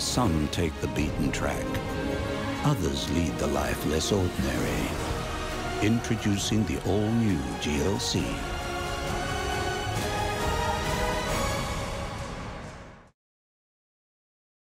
where some take the beaten track. Others lead the life less ordinary. Introducing the all-new GLC.